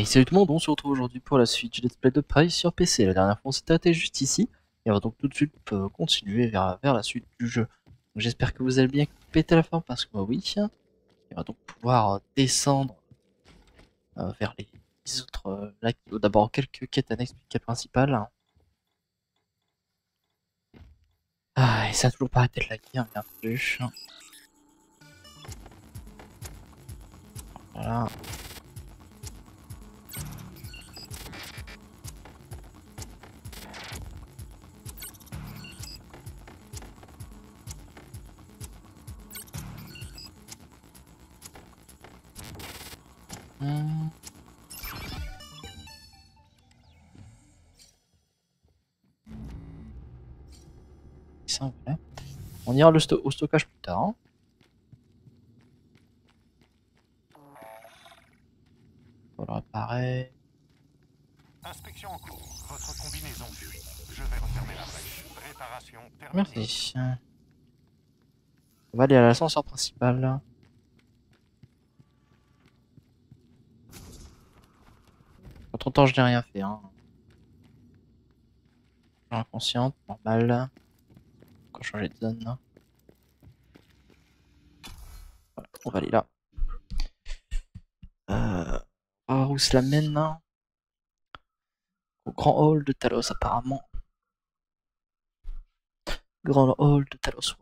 Et salut tout le monde, on se retrouve aujourd'hui pour la suite du Let's Play de Paris sur PC. La dernière fois on s'était arrêté juste ici, et on va donc tout de suite euh, continuer vers, la suite du jeu. J'espère que vous allez bien péter la fin, parce que oui. On va donc pouvoir euh, descendre euh, vers les autres euh. D'abord quelques quêtes annexes puis quête principale. Ah, et ça a toujours pas arrêté de laguer, hein, bien plus. Voilà. Ça, voilà. On ira le sto- au stockage plus tard. hein. Le réparer. Inspection en cours. Votre combinaison fuit. Je vais refermer la brèche. Réparation terminée. Merci. On va aller à l'ascenseur principal. Temps, je n'ai rien fait. Hein. Inconsciente, normal. Encore changer de zone. là. Voilà, on va aller là. Euh, on va voir où cela mène. là. Au grand hall de Talos, apparemment. Grand hall de Talos.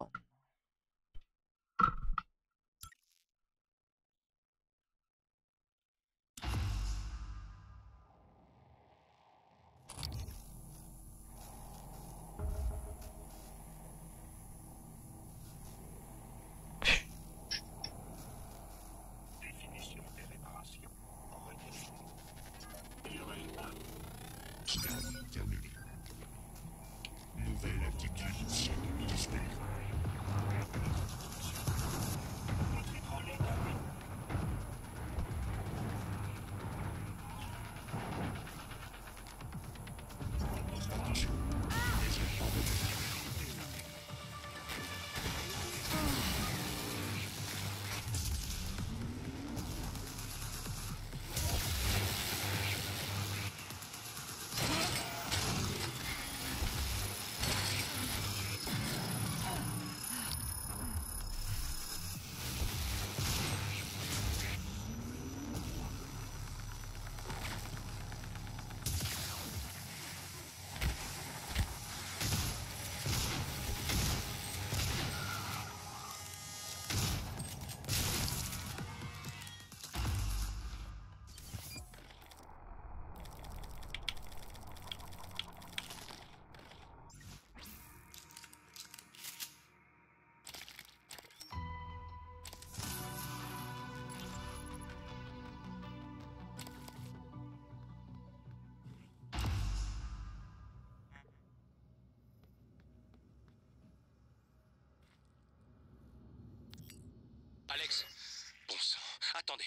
Attendez,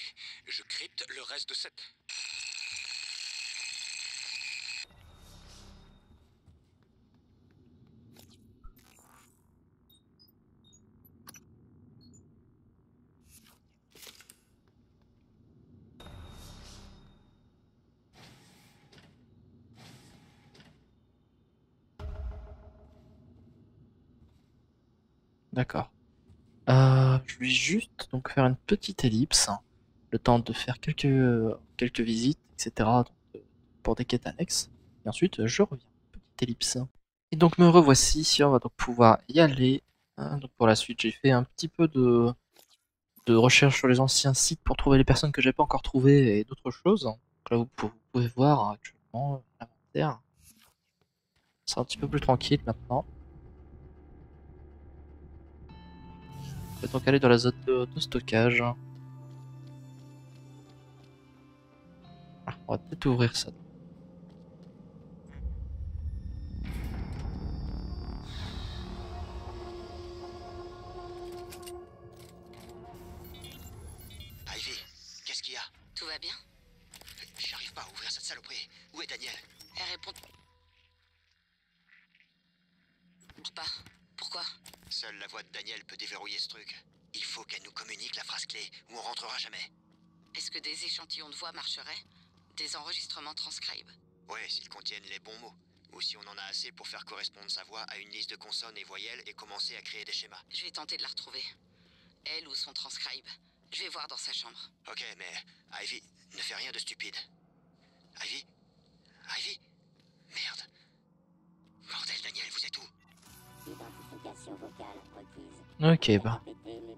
je crypte le reste de cette... D'accord. Euh, je vais juste donc faire une petite ellipse, le temps de faire quelques, quelques visites, etc. euh, pour des quêtes annexes. Et ensuite, je reviens. Petite ellipse. Et donc me revoici, on va donc pouvoir y aller. hein. donc pour la suite, j'ai fait un petit peu de, de recherche sur les anciens sites pour trouver les personnes que j'ai pas encore trouvées et d'autres choses. Là, vous pou- vous pouvez voir actuellement euh, l'inventaire. C'est un petit peu plus tranquille maintenant. Va donc aller dans la zone de, de stockage. Ah, on va peut-être ouvrir ça. Clé ou on rentrera jamais. Est-ce que des échantillons de voix marcheraient? Des enregistrements transcribe. Ouais, s'ils contiennent les bons mots. Ou si on en a assez pour faire correspondre sa voix à une liste de consonnes et voyelles et commencer à créer des schémas. Je vais tenter de la retrouver. Elle ou son transcribe. Je vais voir dans sa chambre. Ok, mais Ivy, ne fais rien de stupide. Ivy? Ivy? Merde. Bordel, Daniel, vous êtes où? Identification vocale requise. Ok, bah. Répétez les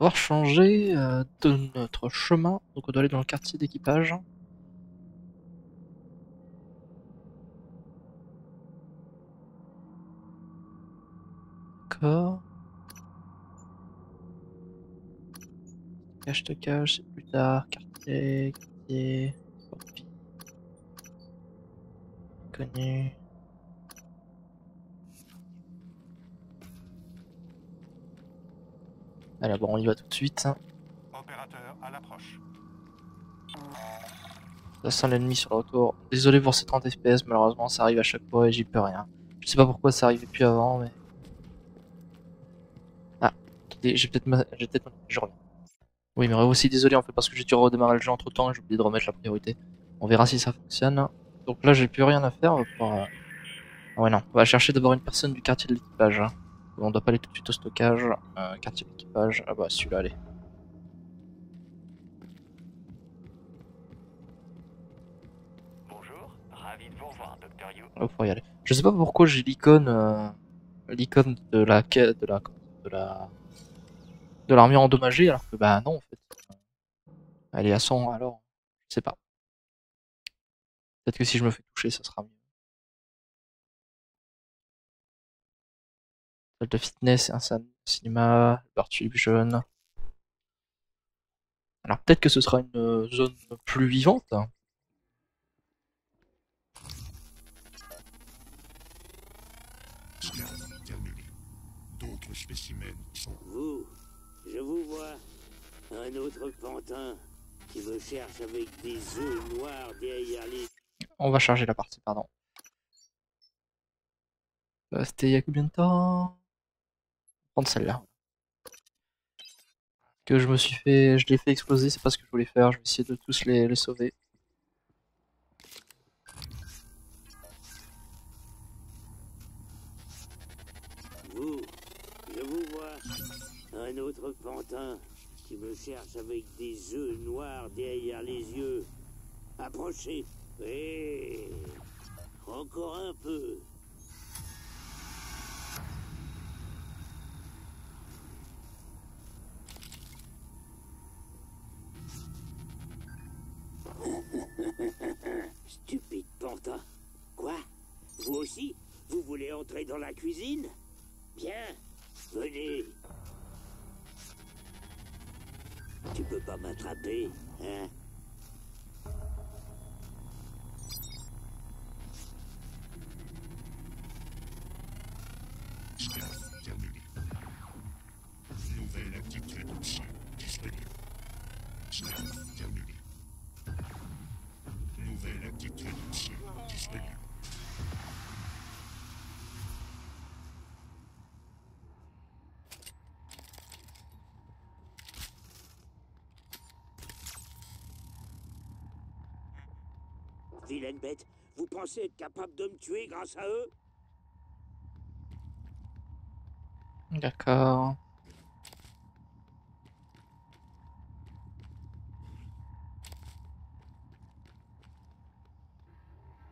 Va changer euh, de notre chemin. Donc on doit aller dans le quartier d'équipage. D'accord. Cache te cache, c'est plus tard. Quartier, quartier. Connu. Allez, bon, on y va tout de suite. Opérateur à l'approche. Ça sent l'ennemi sur le retour. Désolé pour ces 30 FPS, malheureusement ça arrive à chaque fois et j'y peux rien. Je sais pas pourquoi ça arrivait plus avant, mais. Ah, j'ai peut-être ma... j'ai peut-être je reviens. Oui, mais aussi désolé en fait parce que j'ai dû redémarrer le jeu entre temps et j'ai oublié de remettre la priorité. On verra si ça fonctionne. Donc là, j'ai plus rien à faire. on va pouvoir, euh, Ah ouais, non, on va chercher d'abord une personne du quartier de l'équipage. hein. On doit pas aller tout de suite au stockage. Euh, quartier d'équipage. Ah bah celui-là, allez. Bonjour, ravi de vous revoir, Docteur Yu. On va pouvoir y aller. Je sais pas pourquoi j'ai l'icône, euh, l'icône de la de la, de la, de l'armure endommagée, alors que bah non en fait. Elle est à 100 alors, je sais pas. Peut-être que si je me fais toucher, ça sera mieux. Salle de fitness, un cinéma, bar tube jaune. Alors peut-être que ce sera une euh, zone plus vivante. D'autres spécimens sont Vous, je vous vois. Un autre pantin qui me cherche avec des œufs noirs derrière les... On va charger la partie, pardon. Euh, C'était il y a combien de temps? Prendre celle-là. Que je me suis fait. Je l'ai fait exploser, c'est pas ce que je voulais faire. Je vais essayer de tous les, les sauver. Vous, je vous vois. Un autre pantin qui me cherche avec des œufs noirs derrière les yeux. Approchez. Hé Encore un peu. Stupide pantin. Quoi Vous voulez entrer dans la cuisine Bien, venez. Tu peux pas m'attraper, hein? Pensez être capable de me tuer grâce à eux? D'accord.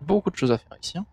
Beaucoup de choses à faire ici. hein.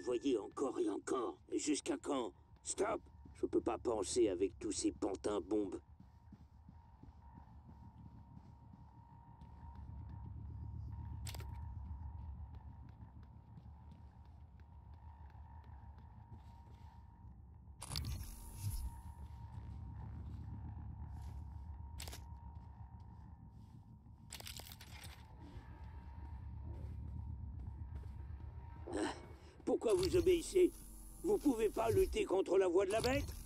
Envoyer encore et encore. Jusqu'à quand? Stop Je peux pas penser avec tous ces pantins bombes. Pourquoi vous obéissez? Vous pouvez pas lutter contre la voix de la bête?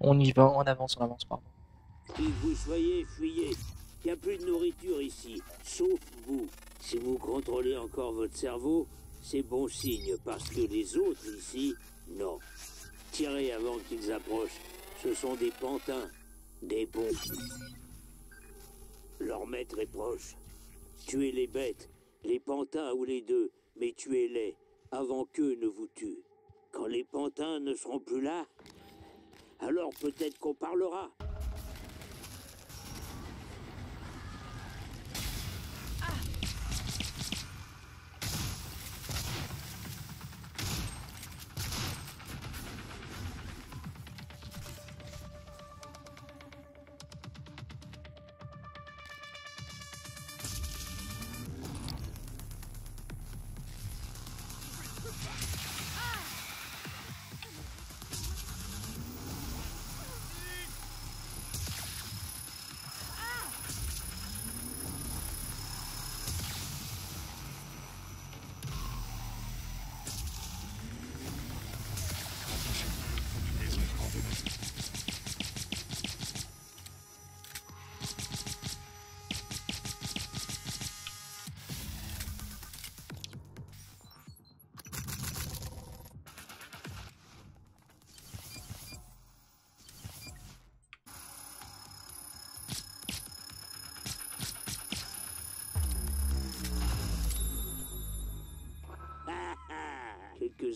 On y va, on avance, on avance, pardon. Qui que vous soyez, fuyez. Il n'y a plus de nourriture ici, sauf vous. Si vous contrôlez encore votre cerveau, c'est bon signe, parce que les autres ici, non. Avant qu'ils approchent. Ce sont des pantins, des bons. Leur maître est proche. Tuez les bêtes, les pantins ou les deux, mais tuez-les avant qu'eux ne vous tuent. Quand les pantins ne seront plus là, alors peut-être qu'on parlera.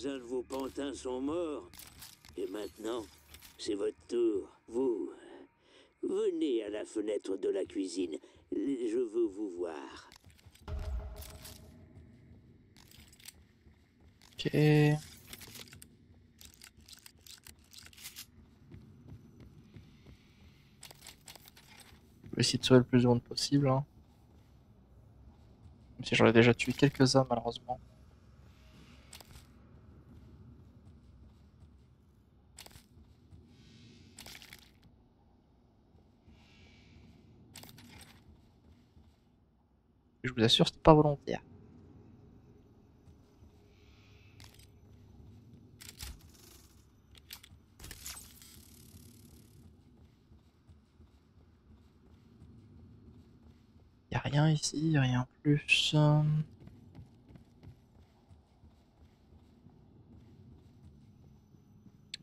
De vos pantins sont morts. Et maintenant, c'est votre tour. Vous, venez à la fenêtre de la cuisine. Je veux vous voir. Ok. Je vais essayer de sauver le plus de possible. hein. Si j'en ai déjà tué quelques-uns malheureusement. Je vous assure, c'était pas volontaire. Y a rien ici, rien en plus.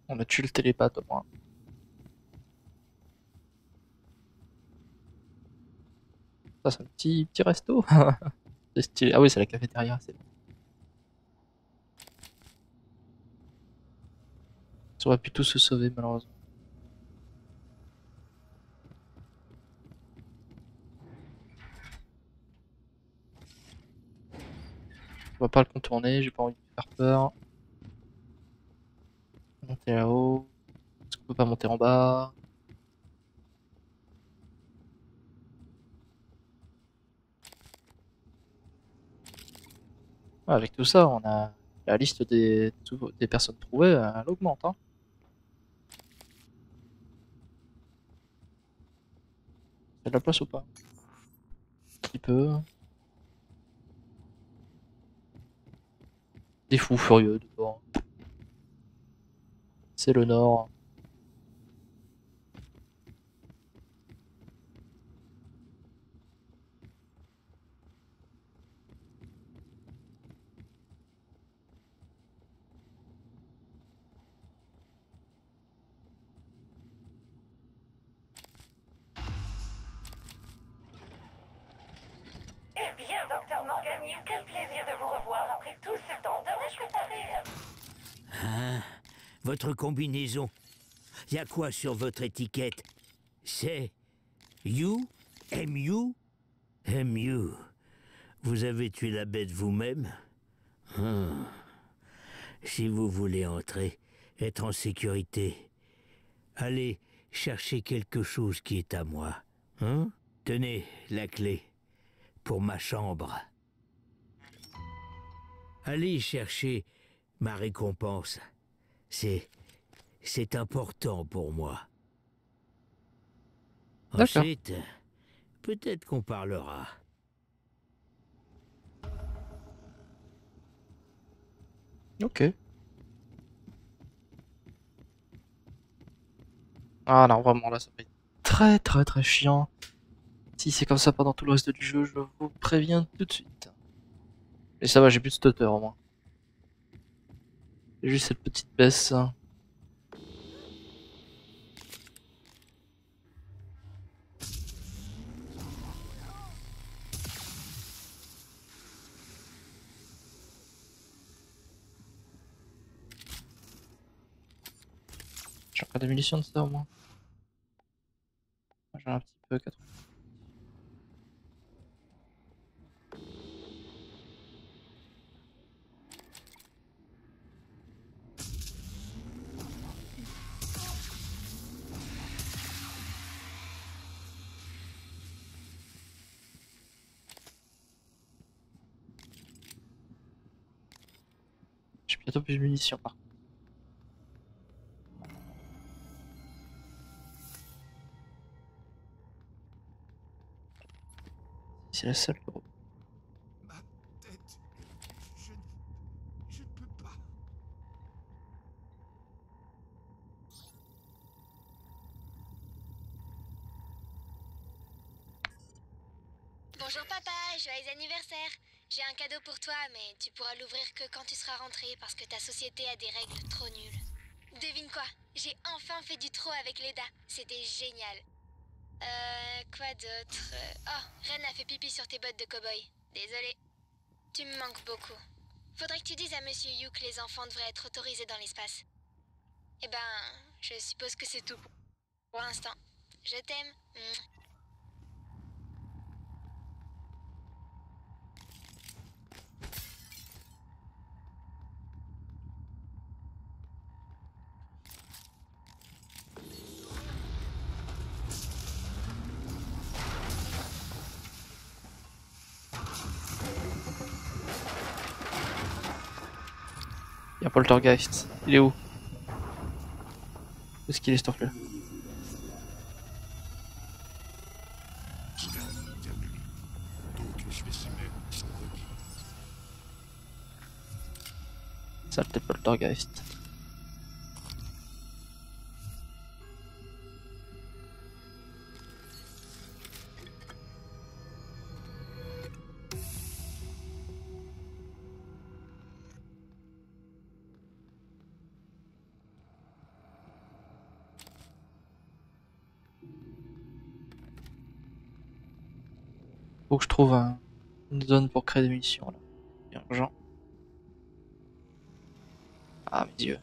On a tué le télépathe au moins. Un petit, petit resto. C'est stylé. Ah oui, c'est la cafétéria. c'est bon. Ça aurait pu tout se sauver malheureusement. On va pas le contourner, j'ai pas envie de faire peur. Monter là-haut. Est-ce qu'on peut pas monter en bas? Avec tout ça, on a la liste des, personnes trouvées, euh, elle augmente. Hein. Y a de la place ou pas? Un petit peu. Des fous furieux dehors. C'est le nord. Eh bien, docteur Morgagni, quel plaisir de vous revoir après tout ce temps. Devrais-je préparer Hein Votre combinaison. Y a quoi sur votre étiquette? C'est You M-U M-U. Vous avez tué la bête vous-même? Hum. Si vous voulez entrer, être en sécurité, allez chercher quelque chose qui est à moi. Hein? Tenez la clé pour ma chambre. Allez chercher ma récompense. C'est c'est important pour moi. Ensuite, peut-être qu'on parlera. Ok. Ah non, vraiment, là, ça va être très très très chiant. Si c'est comme ça pendant tout le reste du jeu, je vous préviens tout de suite. Et ça va, j'ai plus de stutter au moins. J'ai juste cette petite baisse. J'ai encore des munitions de ça au moins. J'en ai un petit peu, 80. Bientôt plus de munitions par contre. C'est la seule gros. Ma tête. Je. Je ne peux pas. Bonjour papa, joyeux anniversaire. J'ai un cadeau pour toi, mais tu pourras l'ouvrir que quand tu seras rentré parce que ta société a des règles trop nulles. Devine quoi? J'ai enfin fait du trot avec Leda. C'était génial. Euh, quoi d'autre? Oh, Ren a fait pipi sur tes bottes de cow-boy. Désolé. Tu me manques beaucoup. Faudrait que tu dises à Monsieur Yu que les enfants devraient être autorisés dans l'espace. Eh ben, je suppose que c'est tout pour l'instant. Je t'aime. Poltergeist. Il est où? Où est-ce qu'il est requis. Saleté de Poltergeist. Un- une zone pour créer des munitions là. Urgent. Ah mes yeux.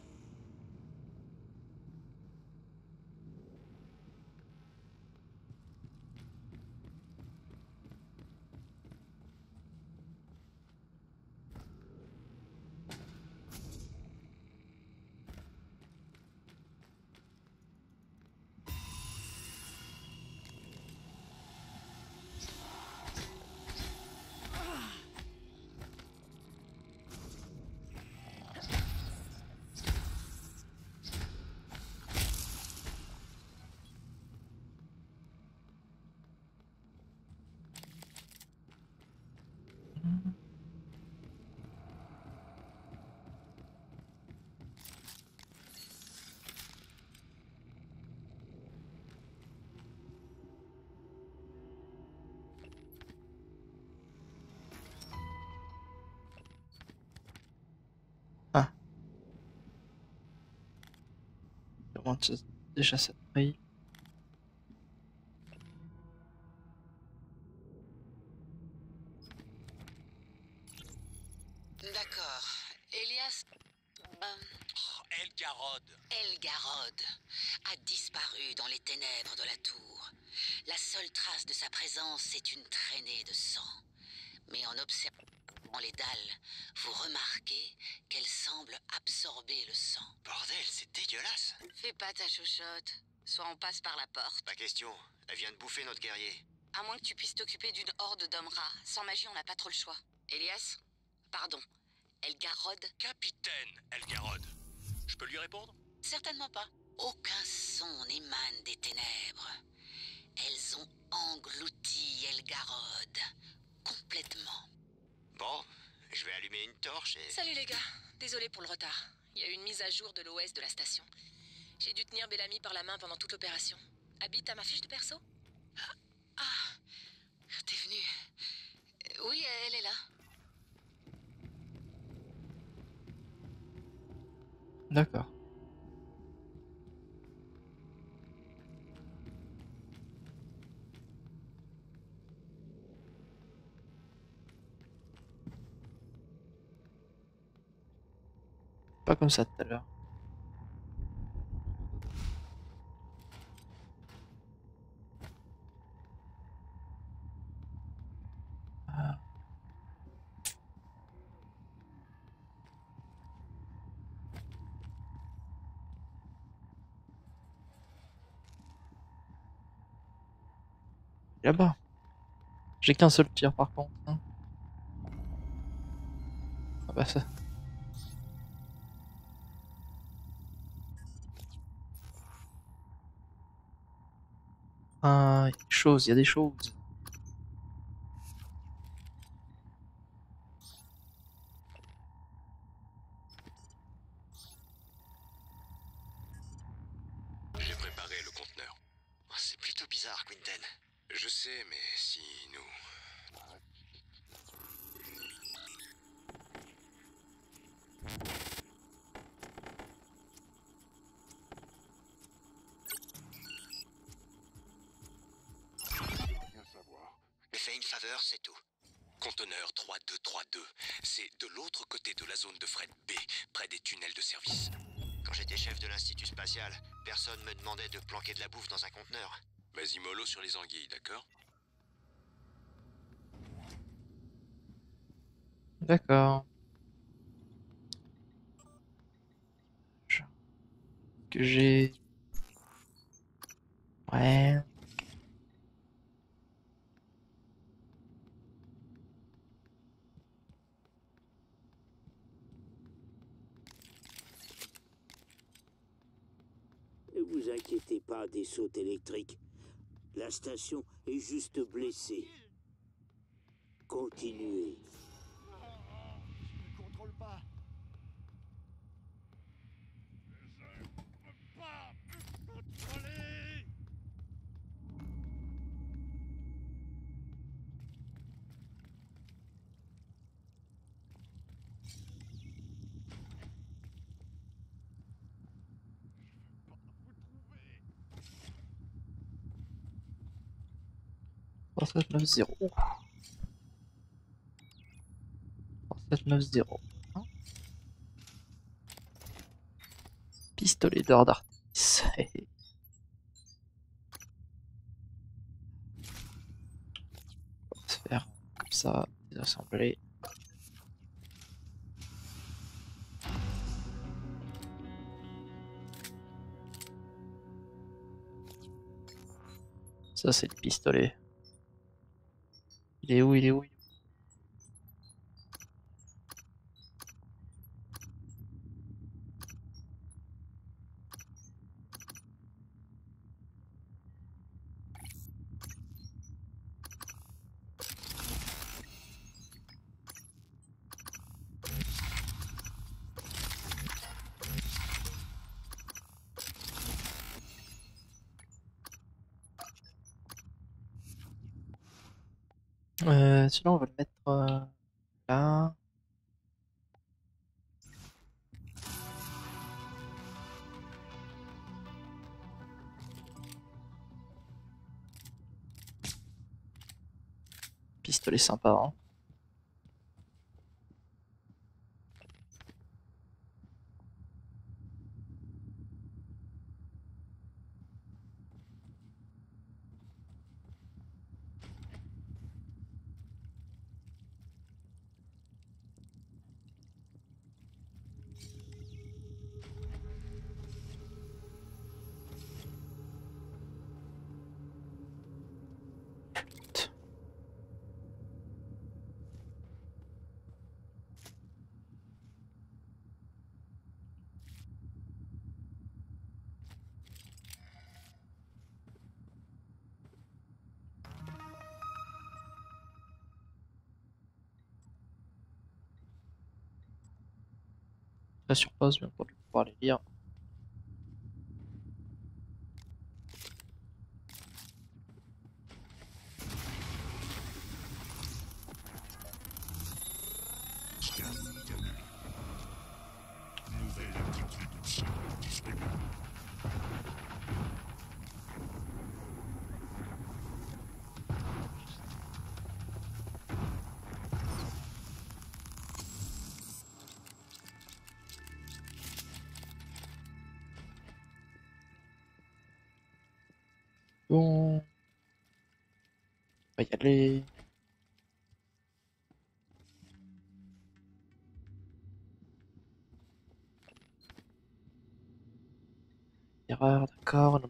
Déjà cette grille D'accord. Elias. euh, Oh, Elgarod Elgarod a disparu dans les ténèbres de la tour. La seule trace de sa présence, c'est une traînée de sang. Mais en observant les dalles, vous remarquez qu'elle semble absorber le sang. Bordel, c'est dégueulasse. Fais pas ta chochotte. Soit on passe par la porte. Pas question. Elle vient de bouffer notre guerrier. À moins que tu puisses t'occuper d'une horde d'hommes rats. Sans magie, on n'a pas trop le choix. Elias Pardon. Elgarod Capitaine Elgarod Je peux lui répondre? Certainement pas. Aucun son n'émane des ténèbres. Elles ont englouti Elgarod. Complètement. Bon, je vais allumer une torche et... Salut les gars, désolé pour le retard. Il y a eu une mise à jour de l'OS de la station. J'ai dû tenir Bellamy par la main pendant toute l'opération. Habite à ma fiche de perso Ah, t'es venu. Euh, Oui, elle est là. D'accord. Pas comme ça tout à l'heure. Là-bas. J'ai qu'un seul tir par contre. hein. Ah bah ça. Ah, choses, il y a des choses. Des sautes électriques. La station est juste blessée. Continuez. 3790. 3790. Pistolet d'or d'artifice. C'est le pistolet. Il est où Il est où sympa, hein. Sur pause bien pour pouvoir les lire.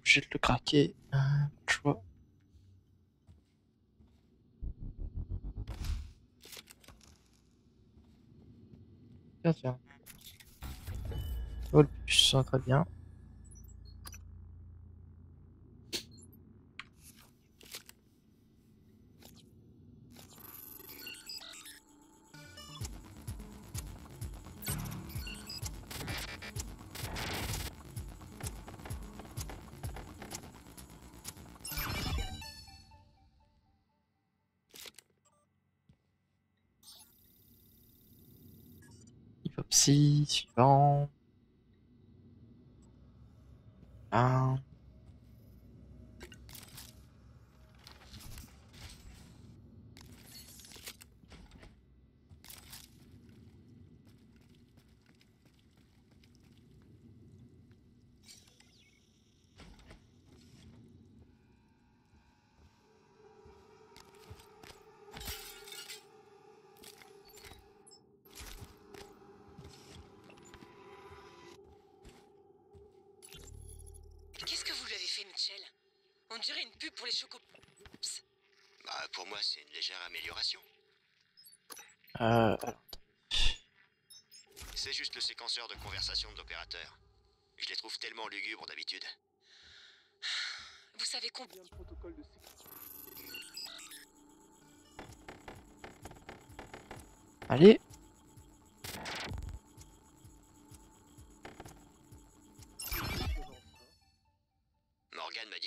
Obligé de le craquer. Pas le choix. Tiens, tiens. Oh, le puce, très bien.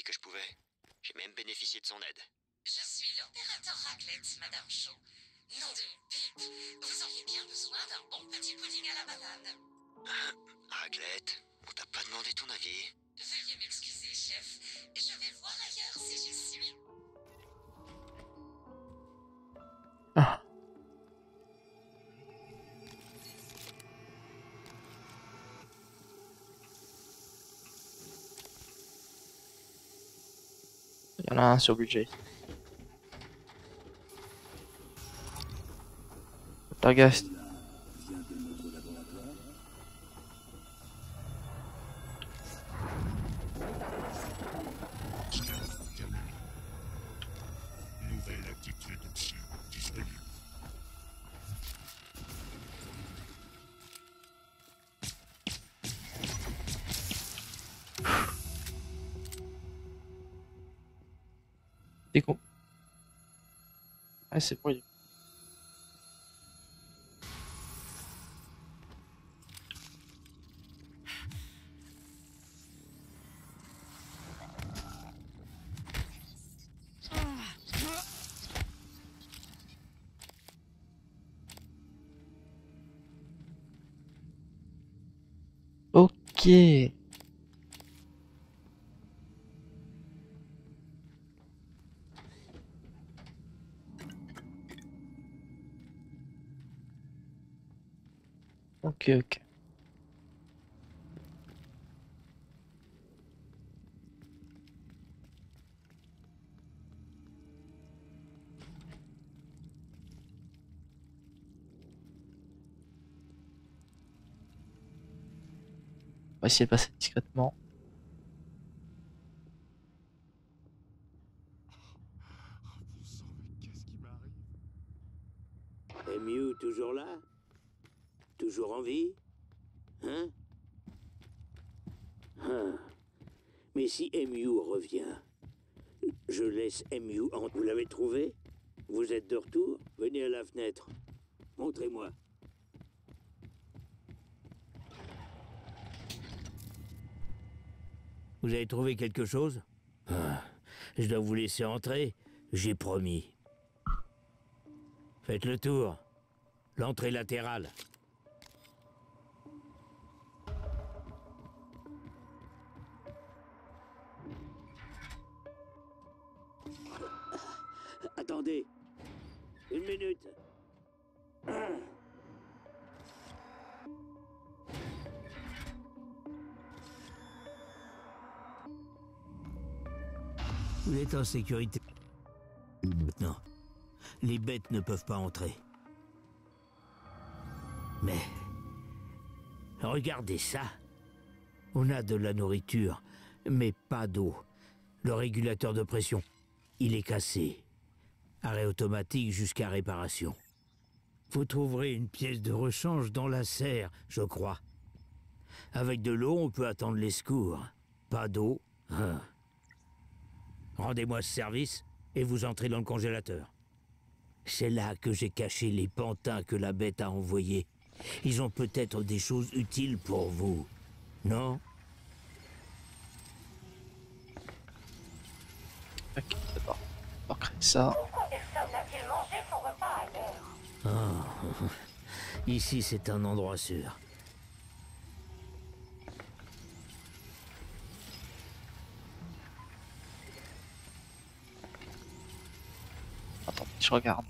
Dit que je pouvais. J'ai même bénéficié de son aide. Je suis l'opérateur raclette, Madame Shaw. Nom d'une pipe. Vous auriez bien besoin d'un bon petit pudding à la banane. Raclette, on t'a pas demandé ton avis. Veuillez m'excuser, chef. Je vais voir ailleurs si j'y suis. Ah. Il y en a un sur budget. Poltergeist. C'est pour lui. Ok. Ok, ok. On va essayer de passer discrètement. Bon sang, mais qu'est-ce qui m'arrive MU toujours là Toujours en vie Hein Ah. Mais si MU revient, je laisse MU en... Vous l'avez trouvé Vous êtes de retour Venez à la fenêtre. Montrez-moi. Vous avez trouvé quelque chose? Ah, Je dois vous laisser entrer, j'ai promis. Faites le tour. L'entrée latérale. En sécurité. Les bêtes ne peuvent pas entrer. Mais... Regardez ça. On a de la nourriture, mais pas d'eau. Le régulateur de pression, il est cassé. Arrêt automatique jusqu'à réparation. Vous trouverez une pièce de rechange dans la serre, je crois. Avec de l'eau, on peut attendre les secours. Pas d'eau, hein. Rendez-moi ce service et vous entrez dans le congélateur. C'est là que j'ai caché les pantins que la bête a envoyés. Ils ont peut-être des choses utiles pour vous. Non? Ok, d'abord. On va ça. Pourquoi personne n'a-t-il mangé son repas à l'heure Ah, Ici, c'est un endroit sûr. Je regarde.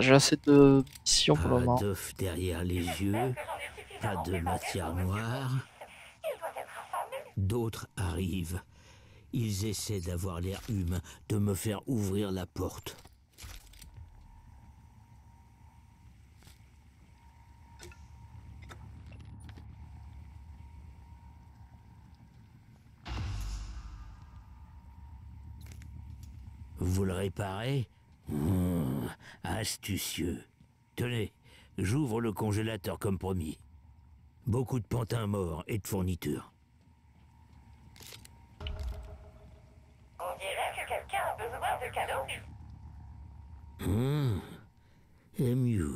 J'ai assez de pour le Pas moment. d'œuf derrière les yeux, pas de matière noire. D'autres arrivent. Ils essaient d'avoir l'air humain, de me faire ouvrir la porte. Vous le réparez? Hmm, Astucieux. Tenez, j'ouvre le congélateur comme promis. Beaucoup de pantins morts et de fournitures. On dirait que quelqu'un a besoin de calories. Hmm. Emu.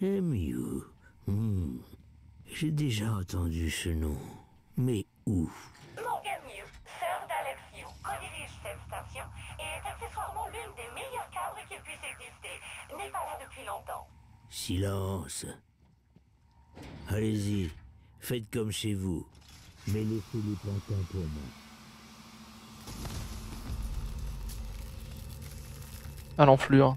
Emu. Hmm. J'ai déjà entendu ce nom. Mais où Morgan Mew, sœur d'Alex Mew, co-dirige cette station et est accessoirement l'une des meilleures cadres qui puisse exister. N'est pas là depuis longtemps. Silence. Allez-y, faites comme chez vous. Mais laissez les pantins pour moi. À l'enflure.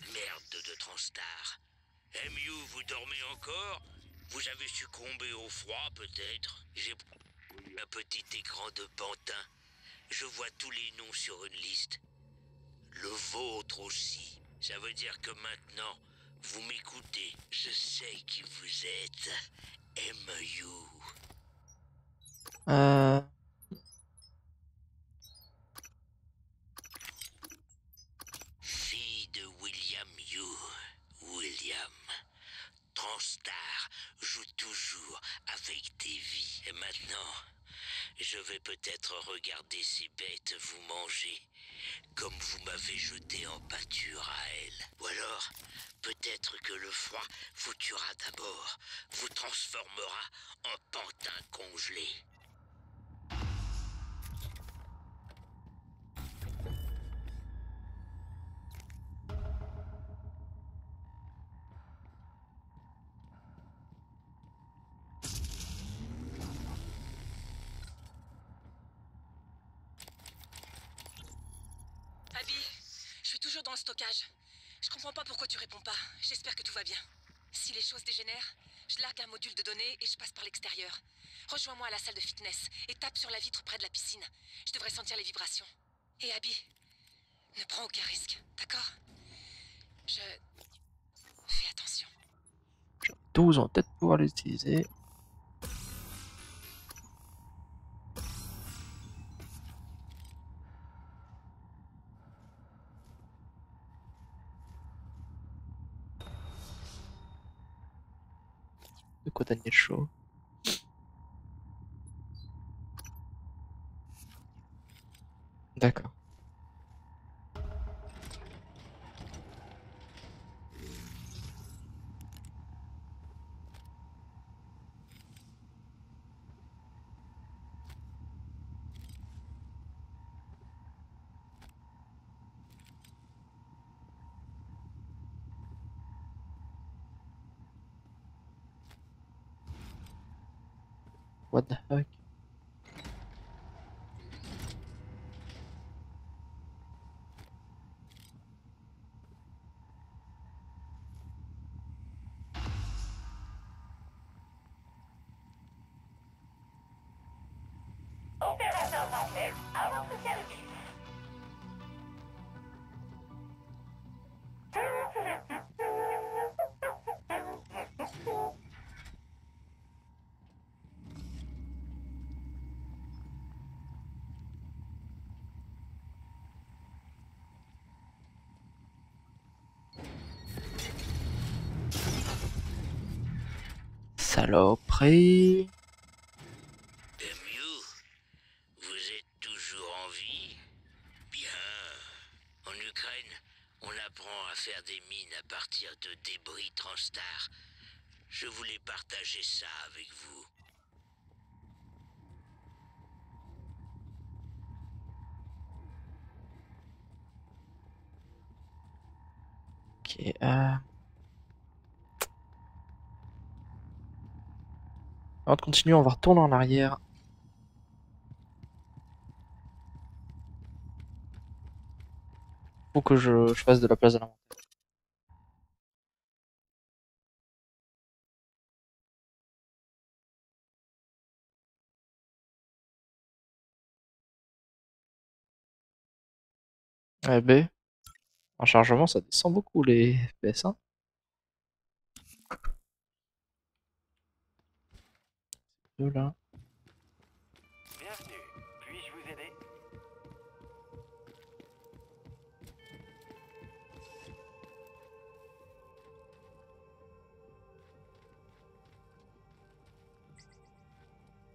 Merde de Transstar. MU, vous dormez encore? Vous avez succombé au froid, peut-être? J'ai un petit écran de pantin. Je vois tous les noms sur une liste. Le vôtre aussi. Ça veut dire que maintenant, vous m'écoutez. Je sais qui vous êtes. MU. Euh... Fille de William Yu. William. Transstar joue toujours avec vies. Et maintenant, je vais peut-être regarder ces bêtes vous manger, comme vous m'avez jeté en pâture à elles. Ou alors, peut-être que le froid vous tuera d'abord, vous transformera en pantin congelé. l'utiliser. De quoi Daniel Chaud D'accord. Saloperie. Mew, vous êtes toujours en vie Bien. En Ukraine, on apprend à faire des mines à partir de débris Transstar. Je voulais partager ça avec vous. Ok. Euh... Continuer, on va retourner en arrière. Faut que je, je fasse de la place à l'inventaire. Eh ben, en chargement, ça descend beaucoup les FPS. Hein. Bienvenue. Puis-je vous aider?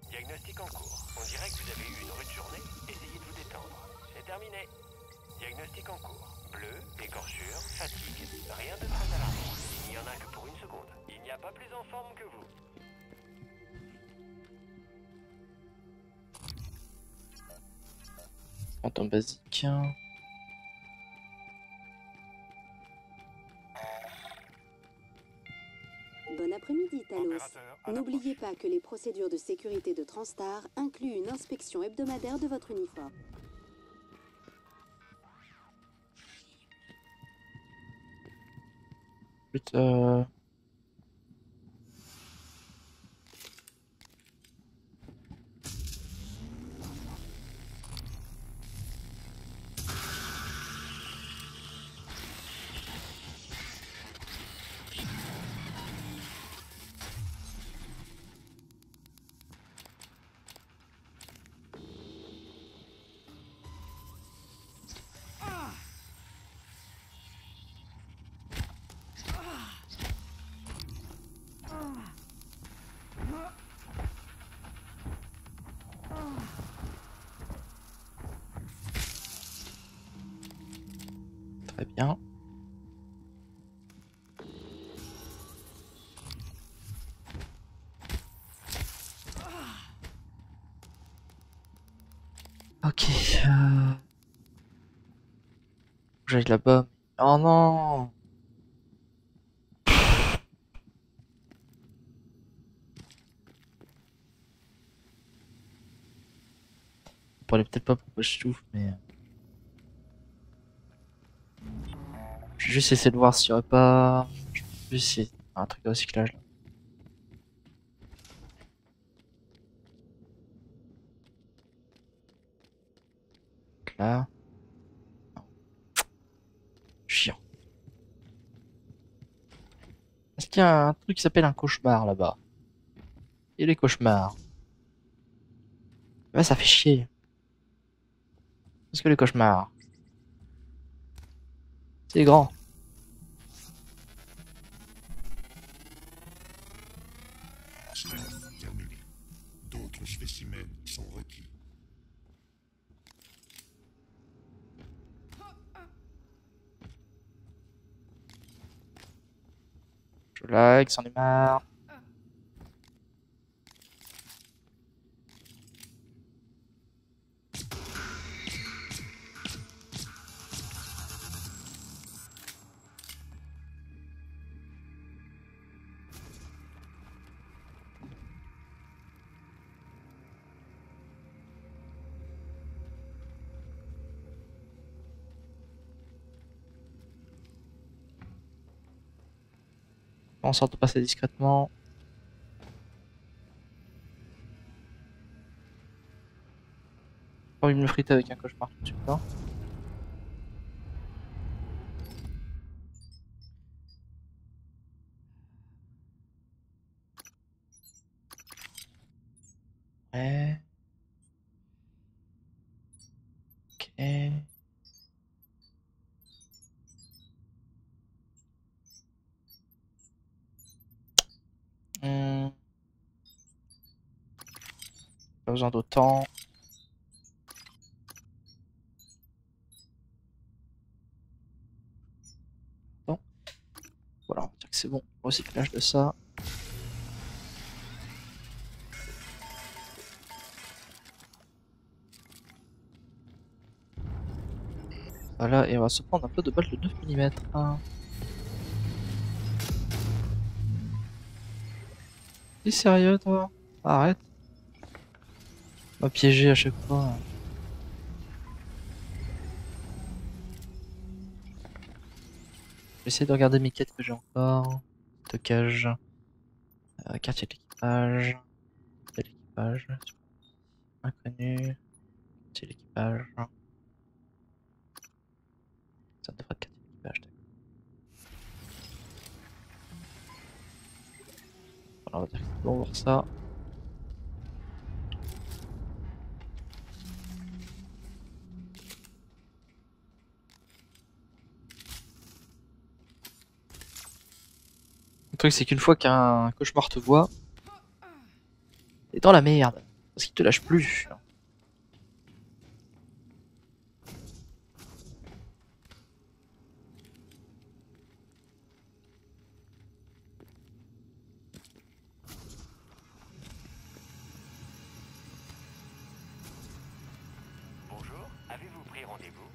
Diagnostic en cours. On dirait que vous avez eu une rude journée. Essayez de vous détendre. C'est terminé. Diagnostic en cours. Bleu, écorchure, fatigue. Rien de très alarmant. Il n'y en a que pour une seconde. Il n'y a pas plus en forme que vous. Fantôme basique. Bon après-midi, Talos. N'oubliez pas que les procédures de sécurité de Transstar incluent une inspection hebdomadaire de votre uniforme. Ensuite, J'aille là-bas. Oh non Vous comprenez peut-être pas pourquoi je souffle, mais... euh, Je vais juste essayer de voir s'il y aurait pas... Je vais essayer un truc de recyclage là. Là. Non. Chiant. Est-ce qu'il y a un truc qui s'appelle un cauchemar là-bas. Et les cauchemars. Ouais, ça fait chier. Est-ce que les cauchemars. C'est grand. D'autres spécimens sont requis. Je lag, c'en est marre. On sort de passer discrètement. Pas envie de me friter avec un cauchemar tout de suite hein. là. Ouais. Ok. Hmm. Pas besoin d'autant. Bon. Voilà, on que c'est bon. Recyclage de ça. Voilà, et on va se prendre un peu de balles de 9 mm. T'es sérieux toi? Arrête. On va piéger à chaque fois. J'essaie de regarder mes quêtes que j'ai encore. Stockage. Euh, quartier de l'équipage. Quartier de l'équipage. Inconnu. Quartier de l'équipage. Ça devrait être quartier de l'équipage. on va dire que c'est bon voir ça. Truc c'est qu'une fois qu'un cauchemar te voit, t'es dans la merde. Parce qu'il te lâche plus. Bonjour, avez-vous pris rendez-vous?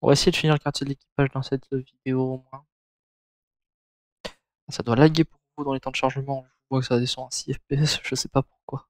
On va essayer de finir le quartier de l'équipage dans cette vidéo au moins. Ça doit laguer pour vous dans les temps de chargement. Je vois que ça descend à 6 fps, je sais pas pourquoi.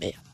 Merde. Ça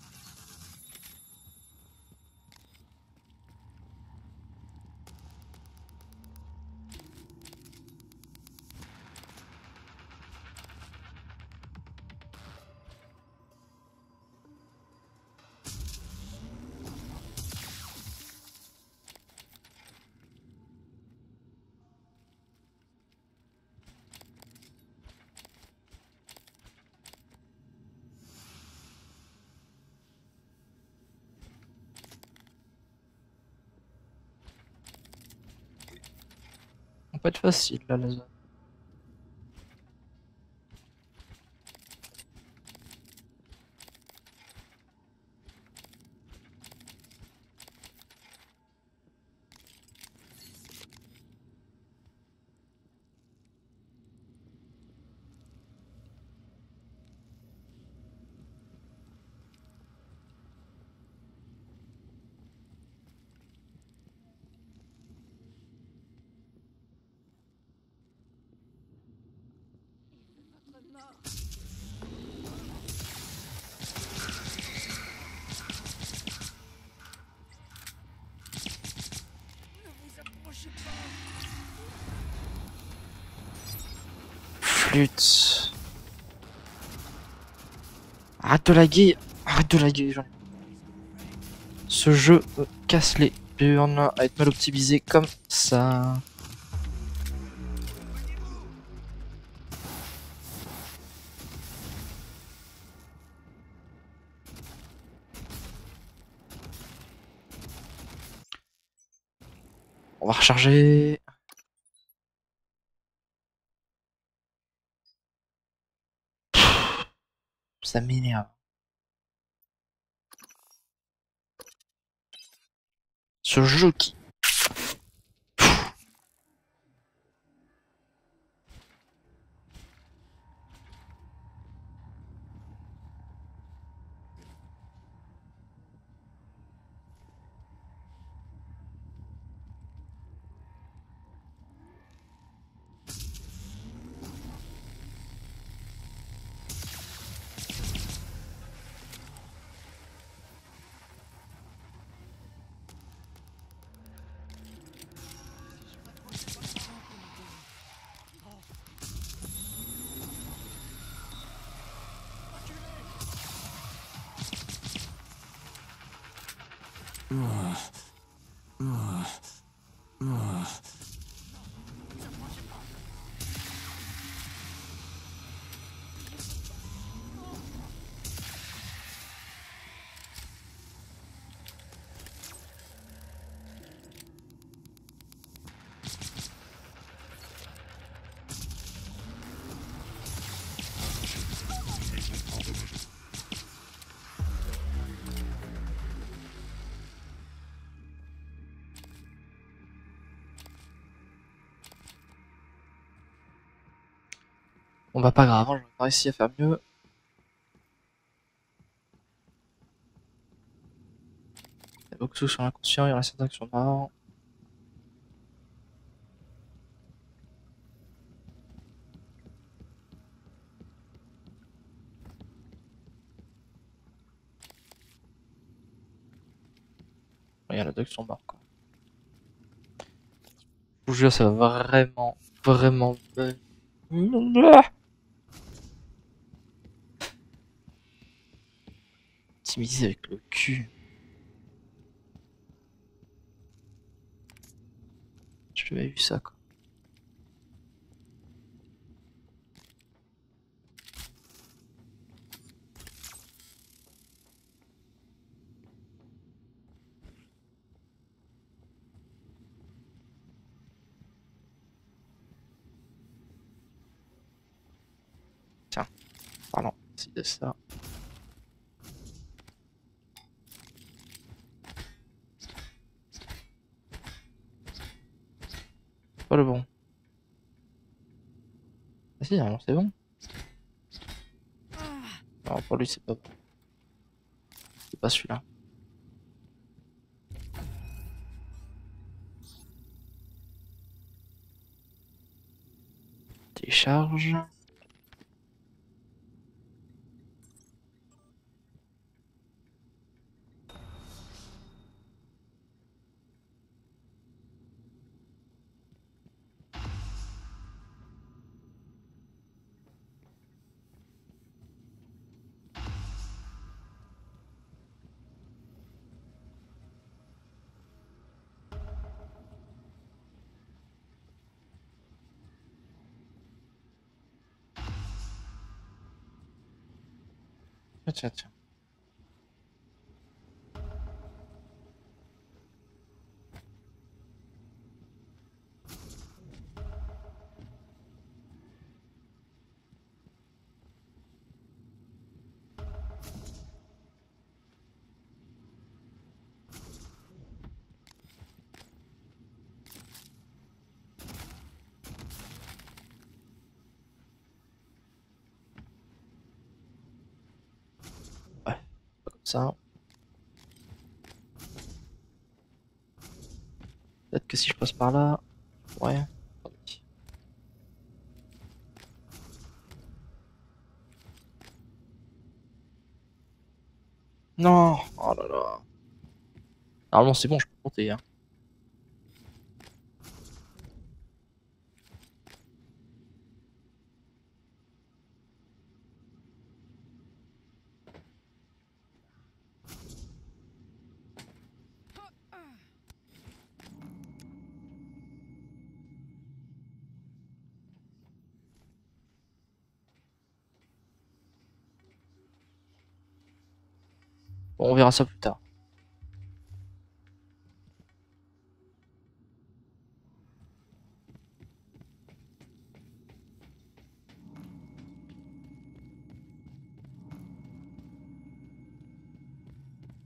pas être facile là la zone. Arrête de laguer. Arrête de laguer, ai- Ce jeu casse les burnes à être mal optimisé comme ça. On va recharger. Ça m'énerve. Ce jeu qui... On va pas grave, hein, j'aurais pas réussi à faire mieux. Il y a beaucoup sur l'inconscient, il y en a certains qui sont morts. Il y en a deux qui sont morts quoi. Je vous jure, ça va vraiment, vraiment. Optimiser avec le cul. Je l'avais vu ça quoi. Tiens, parlons aussi de ça. si, alors c'est bon. Non, pour lui, c'est pas bon. C'est pas celui-là. Décharge. Tiens, tiens, ça. Peut-être que si je passe par là. Ouais. Non Oh là là Normalement c'est bon, je peux monter. Hein. Ça plus tard.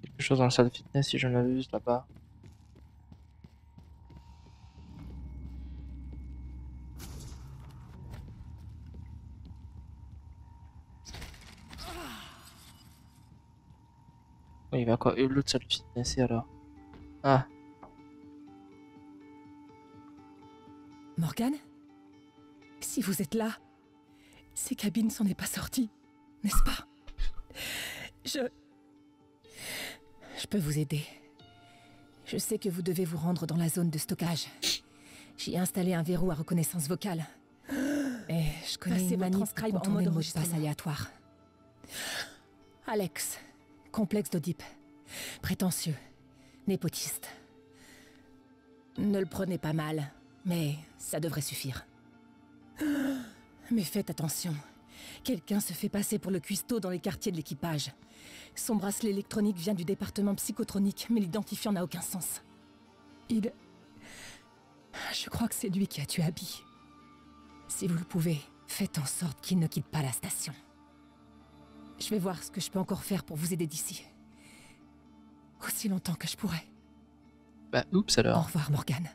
Quelque chose dans la salle de fitness si je ne l'abuse là-bas. Oui, il va quoi? Et l'autre fitness et alors? Ah, Morgane? Si vous êtes là, ces cabines s'en est pas sorties, n'est-ce pas? Je. Je peux vous aider. Je sais que vous devez vous rendre dans la zone de stockage. J'y ai installé un verrou à reconnaissance vocale. Et je connais Passez une manip en mode le de passe aléatoire. Alex, complexe d'Oedipe, prétentieux, népotiste. Ne le prenez pas mal, mais ça devrait suffire. Mais faites attention. Quelqu'un se fait passer pour le cuistot dans les quartiers de l'équipage. Son bracelet électronique vient du département psychotronique, mais l'identifiant n'a aucun sens. Il... Je crois que c'est lui qui a tué Abby. Si vous le pouvez, faites en sorte qu'il ne quitte pas la station. Je vais voir ce que je peux encore faire pour vous aider d'ici. Aussi longtemps que je pourrai. bah oups Au alors. revoir, Morgane.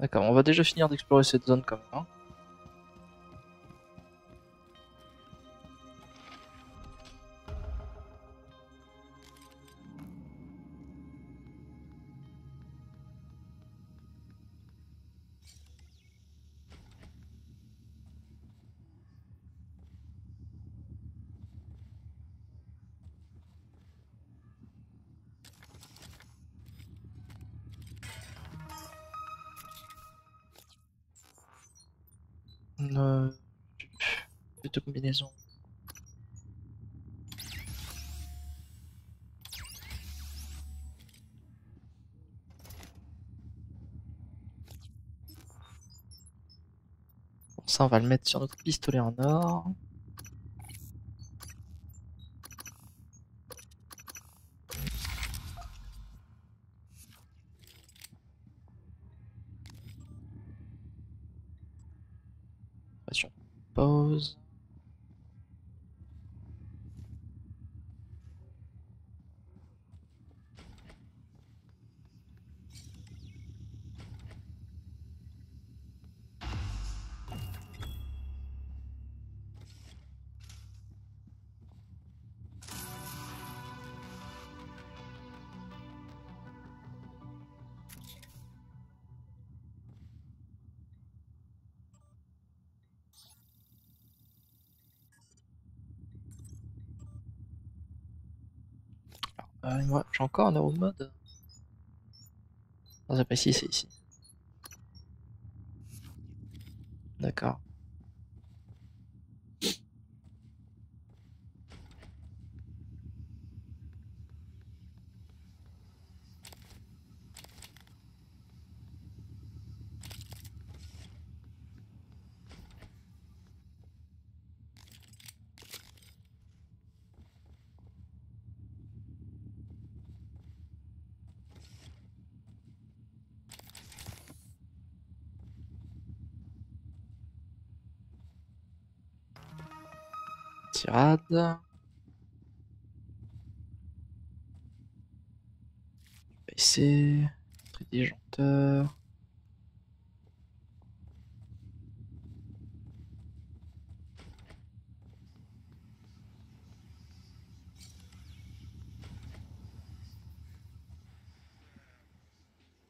D'accord, on va déjà finir d'explorer cette zone quand même. On va le mettre sur notre pistolet en or. Euh, moi, j'ai encore un hero mode. Non, c'est pas ici, c'est ici. D'accord. PC. Prédigenteur.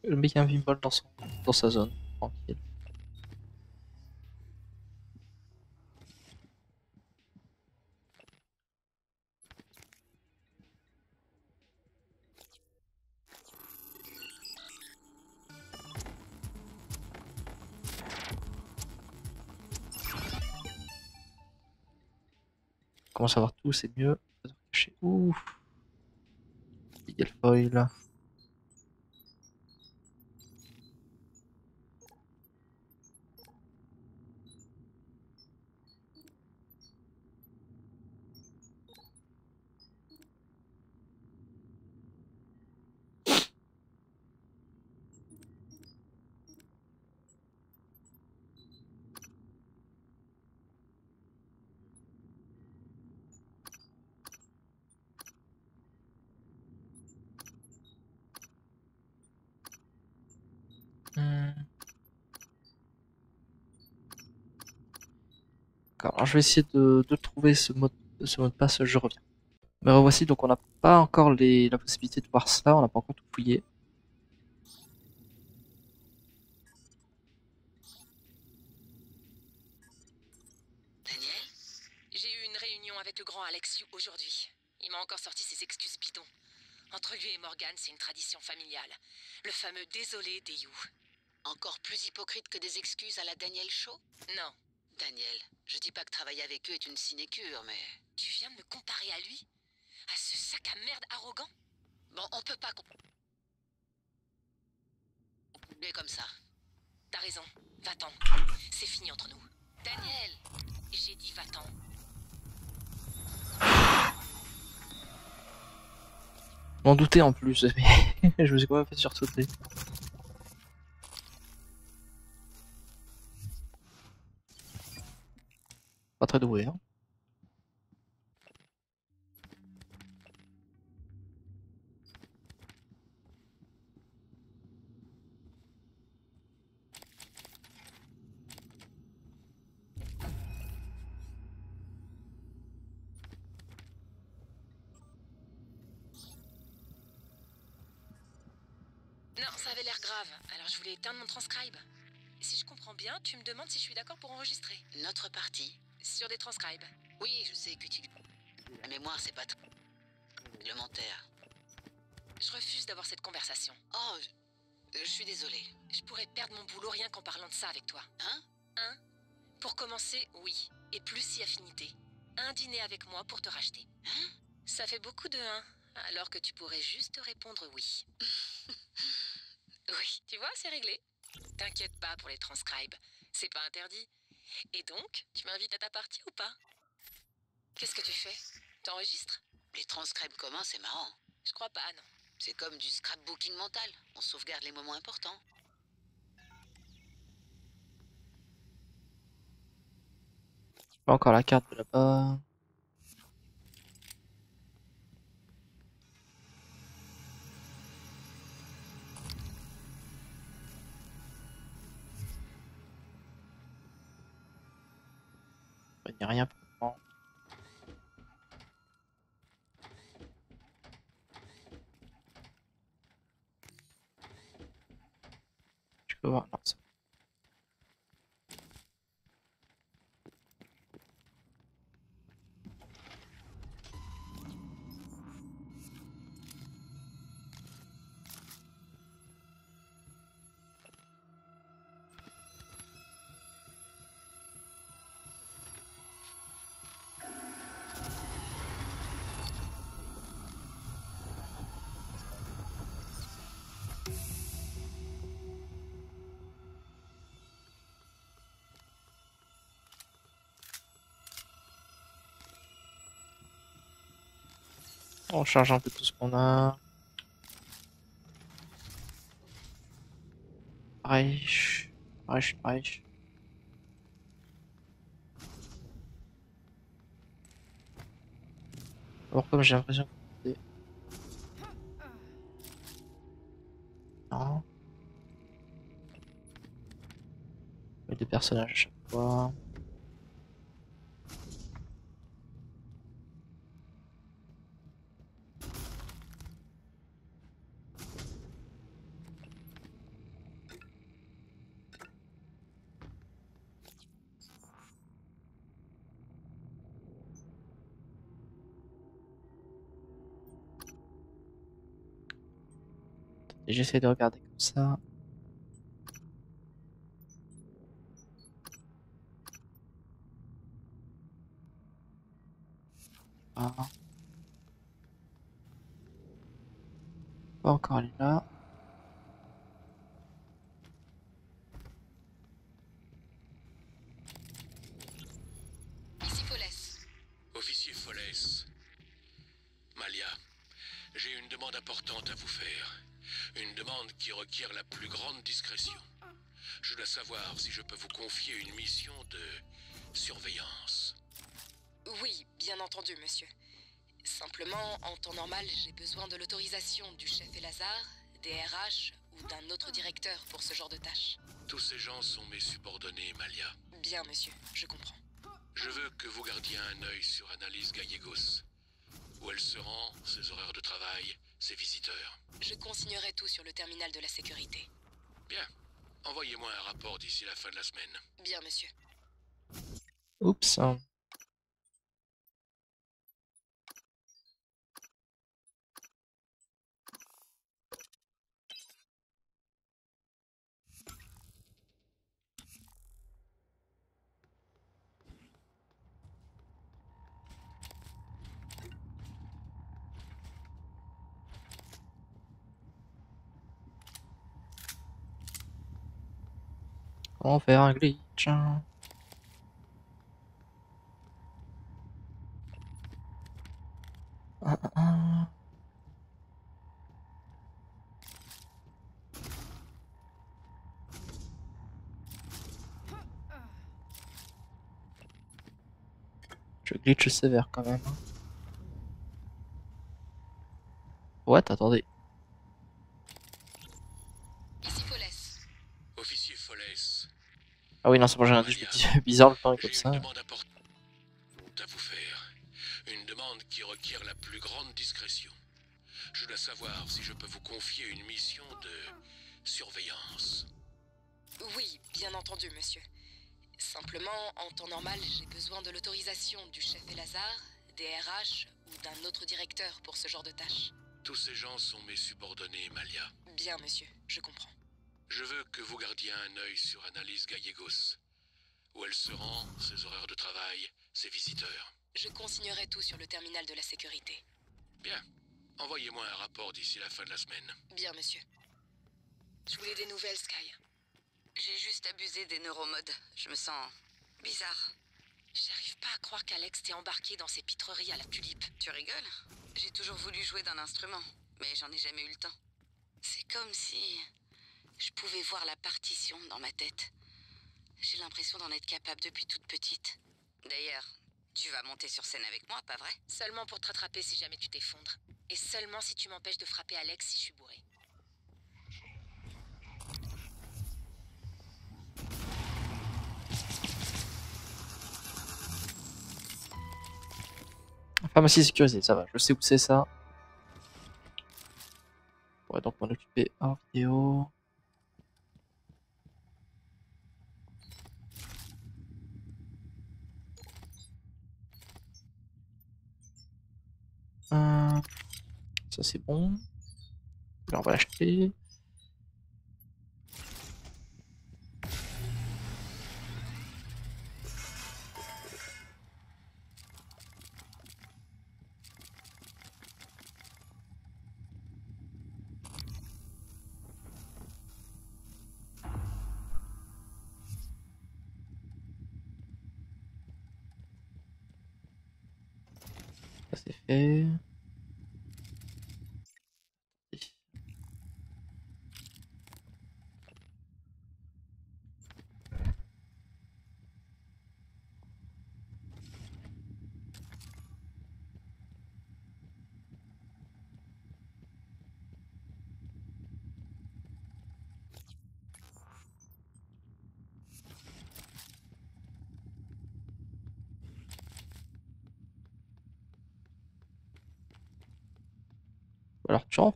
Le mec a un Vimbol dans, son, dans sa zone, c'est mieux. Ouh. Eagle foil. Je vais essayer de, de trouver ce mot, ce mot de passe, je reviens. Me revoici, donc on n'a pas encore les, la possibilité de voir ça, on n'a pas encore tout fouillé. Daniel J'ai eu une réunion avec le grand Alexiou aujourd'hui. Il m'a encore sorti ses excuses bidons. Entre lui et Morgan, c'est une tradition familiale. Le fameux désolé des You. Encore plus hypocrite que des excuses à la Daniel Shaw? Non. Daniel, je dis pas que travailler avec eux est une sinécure, mais... Tu viens de me comparer à lui? À ce sac à merde arrogant? Bon, on peut pas... Mais comme ça. T'as raison. Va-t'en. C'est fini entre nous. Daniel J'ai dit va-t'en. M'en doutais en plus, mais je me suis quand même fait sursauter. Pas très doué, hein. Non, ça avait l'air grave. Alors je voulais éteindre mon transcribe. Si je comprends bien, tu me demandes si je suis d'accord pour enregistrer. Notre partie Sur des transcribes. Oui, je sais que tu... La mémoire, c'est pas très... réglementaire. Je refuse d'avoir cette conversation. Oh, je, je suis désolée. Je pourrais perdre mon boulot rien qu'en parlant de ça avec toi. Hein? Hein Pour commencer, oui. Et plus si affinité. Un dîner avec moi pour te racheter. Hein? Ça fait beaucoup de un. Alors que tu pourrais juste répondre oui. oui, tu vois, c'est réglé. T'inquiète pas pour les transcribes. C'est pas interdit. Et donc, tu m'invites à ta partie ou pas? Qu'est-ce que tu fais? T'enregistres? Les transcribes communs, c'est marrant. Je crois pas, non. C'est comme du scrapbooking mental. On sauvegarde les moments importants. Pas encore la carte de là-bas. Il n'y a rien pour le. Je peux voir. Non, On charge un peu tout ce qu'on a. Reich. Reich, Reich. Alors comme j'ai l'impression que. Non. Il y a des personnages à chaque fois. J'essaie de regarder comme ça. Ah. Pas encore là. En temps normal, j'ai besoin de l'autorisation du chef Elazar, des RH ou d'un autre directeur pour ce genre de tâches. Tous ces gens sont mes subordonnés, Malia. Bien, monsieur, je comprends. Je veux que vous gardiez un œil sur Annalise Gallegos. Où elle se rend, ses horaires de travail, ses visiteurs. Je consignerai tout sur le terminal de la sécurité. Bien. Envoyez-moi un rapport d'ici la fin de la semaine. Bien, monsieur. Oups. Comment faire un glitch hein Ah, ah, ah. Je glitch sévère quand même. hein. What Attendez. Non, c'est bon, j'ai un dis bizarre le est comme ça. Fin de la semaine. Bien, monsieur. Je voulais des nouvelles, Sky. J'ai juste abusé des neuromodes. Je me sens bizarre. J'arrive pas à croire qu'Alex t'ait embarqué dans ces pitreries à la tulipe. Tu rigoles? J'ai toujours voulu jouer d'un instrument, mais j'en ai jamais eu le temps. C'est comme si je pouvais voir la partition dans ma tête. J'ai l'impression d'en être capable depuis toute petite. D'ailleurs, tu vas monter sur scène avec moi, pas vrai? Seulement pour te rattraper si jamais tu t'effondres. Et seulement si tu m'empêches de frapper Alex si je suis bourré. Pharmacie sécurisée, ça va, je sais où c'est ça. Je pourrais donc m'en occuper hors vidéo. Euh, ça c'est bon. Là on va l'acheter. Ça c'est fait.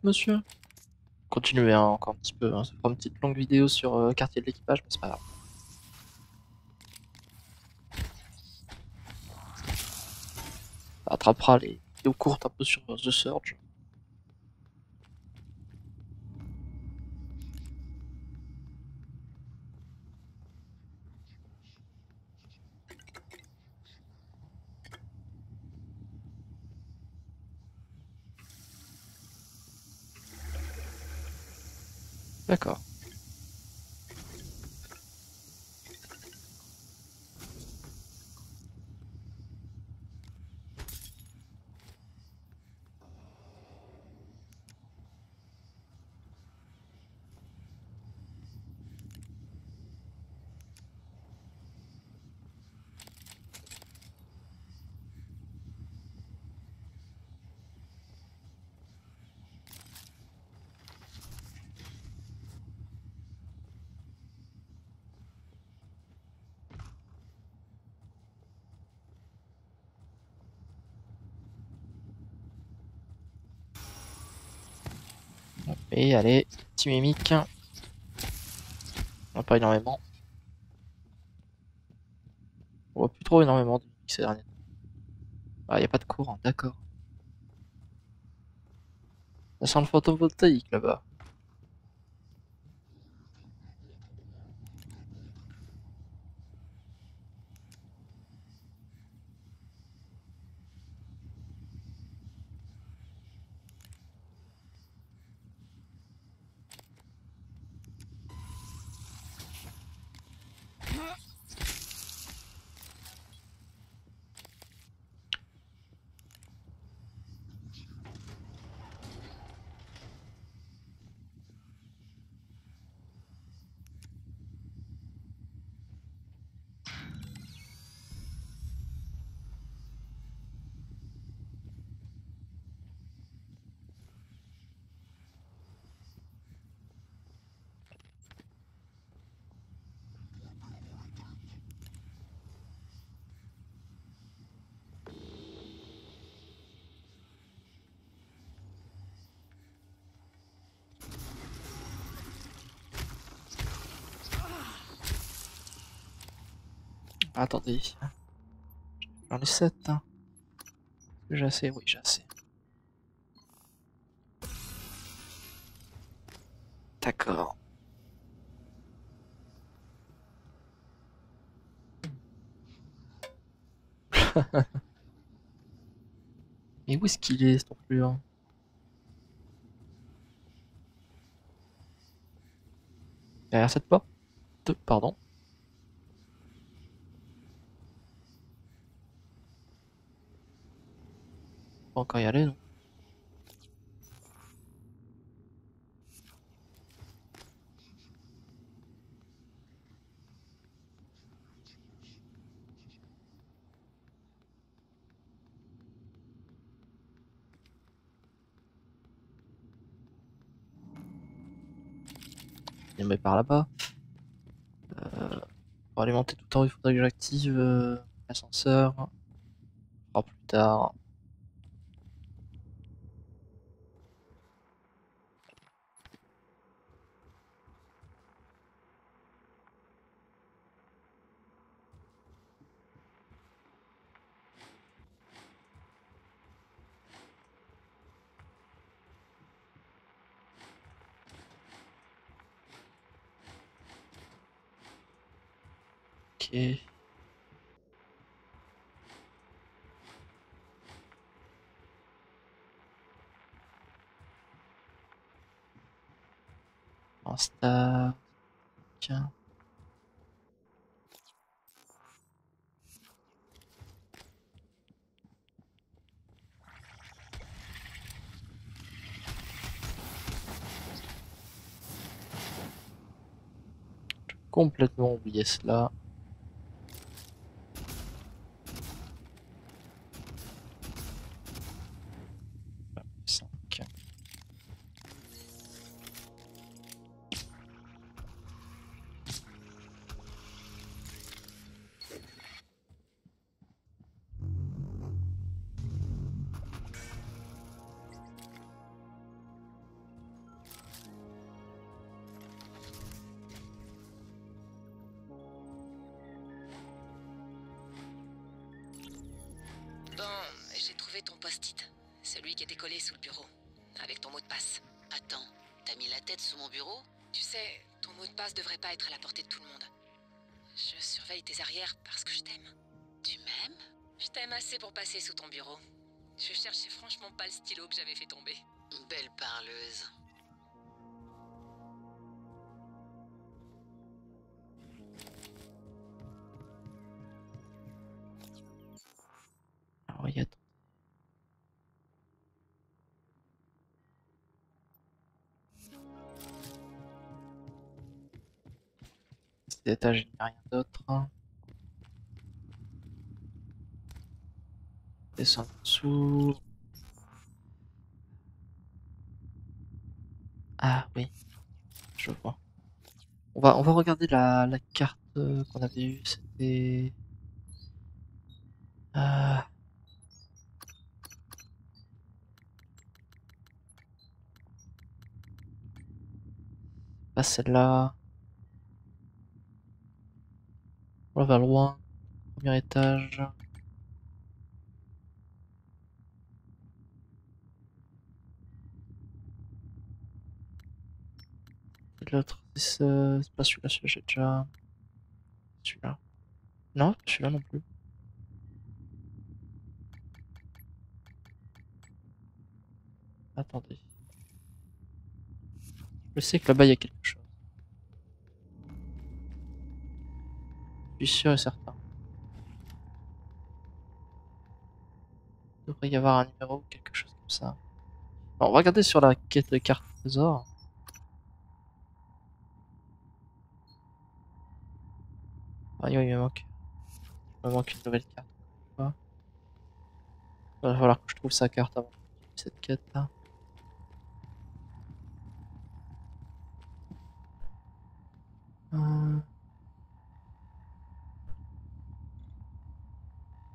Monsieur Continuez hein, encore un petit peu, hein. ça fera une petite longue vidéo sur euh, quartier de l'équipage, mais c'est pas grave. Ça attrapera les vidéos courtes un peu sur The Surge. D'accord. Allez, petit mimique. Non, pas énormément. On voit plus trop énormément de mimiques ces derniers. Ah, y a pas de courant, d'accord. Ça sent le photovoltaïque là-bas. Attendez. J'en ai 7. Hein. J'ai assez Oui, j'ai assez. D'accord. Mais où est-ce qu'il est, cet enflure? Derrière cette porte? Pardon. Encore y aller, non Il me par là-bas. Euh, pour alimenter tout le temps, il faudrait que j'active euh, l'ascenseur. Plus tard. Ok. Insta. Tiens. Complètement oublié cela. Étage, il n'y a rien d'autre. Descends en dessous. Ah oui, je vois. On va, on va regarder la, la carte euh, qu'on avait eue. C'était. Ah. Pas celle-là. Va loin. Premier étage. L'autre, c'est ce- c'est pas celui-là, celui-là j'ai déjà. Celui-là. Non, celui-là non plus. Attendez. Je sais que là-bas il y a quelque chose. suis sûr et certain. Il devrait y avoir un numéro ou quelque chose comme ça. On va regarder sur la quête carte trésor. Ah oui, il me manque. Il me manque une nouvelle carte. Il va falloir que je trouve sa carte avant cette quête là. Euh.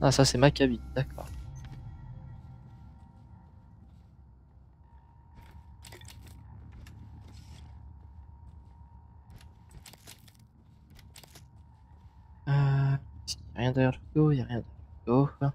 Ah ça c'est ma cabine, d'accord. Euh, est-ce qu'il y a rien derrière le go, il y a rien derrière le go.